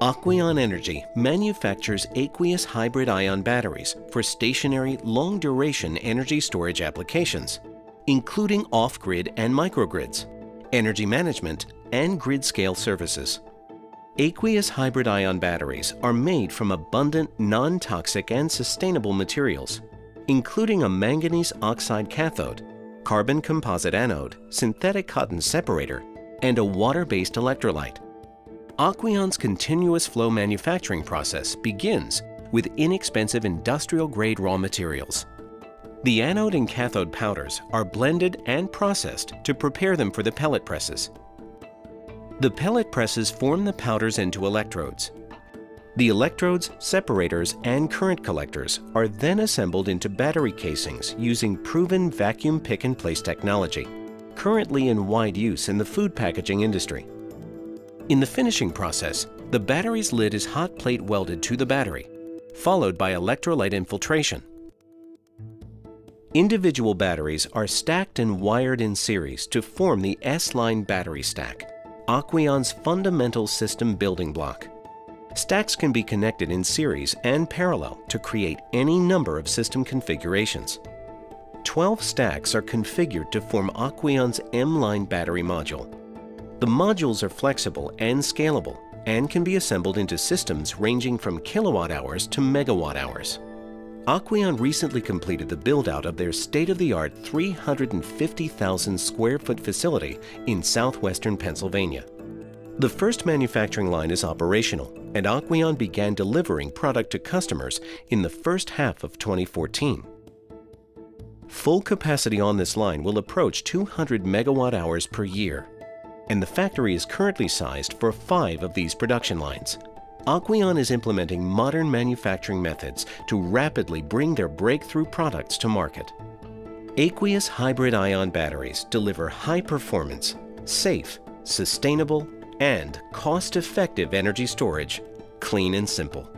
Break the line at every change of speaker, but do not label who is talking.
Aquion Energy manufactures aqueous hybrid ion batteries for stationary, long-duration energy storage applications, including off-grid and microgrids, energy management, and grid-scale services. Aqueous hybrid ion batteries are made from abundant, non-toxic and sustainable materials, including a manganese oxide cathode, carbon composite anode, synthetic cotton separator, and a water-based electrolyte. Aquion's continuous flow manufacturing process begins with inexpensive industrial-grade raw materials. The anode and cathode powders are blended and processed to prepare them for the pellet presses. The pellet presses form the powders into electrodes. The electrodes, separators, and current collectors are then assembled into battery casings using proven vacuum pick-and-place technology, currently in wide use in the food packaging industry. In the finishing process, the battery's lid is hot plate welded to the battery, followed by electrolyte infiltration. Individual batteries are stacked and wired in series to form the S-line battery stack, Aquion's fundamental system building block. Stacks can be connected in series and parallel to create any number of system configurations. 12 stacks are configured to form Aquion's M-line battery module. The modules are flexible and scalable and can be assembled into systems ranging from kilowatt hours to megawatt hours. Aquion recently completed the build-out of their state-of-the-art 350,000 square foot facility in southwestern Pennsylvania. The first manufacturing line is operational, and Aquion began delivering product to customers in the first half of 2014. Full capacity on this line will approach 200 megawatt hours per year and the factory is currently sized for five of these production lines. Aquion is implementing modern manufacturing methods to rapidly bring their breakthrough products to market. Aqueous hybrid ion batteries deliver high performance, safe, sustainable, and cost-effective energy storage, clean and simple.